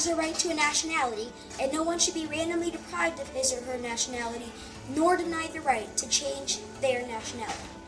has a right to a nationality, and no one should be randomly deprived of his or her nationality, nor denied the right to change their nationality.